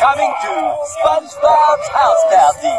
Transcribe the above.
coming to SpongeBob's house party.